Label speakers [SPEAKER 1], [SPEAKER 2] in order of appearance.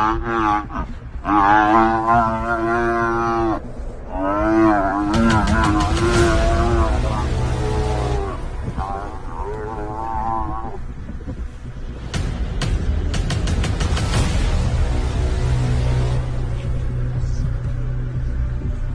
[SPEAKER 1] Ah.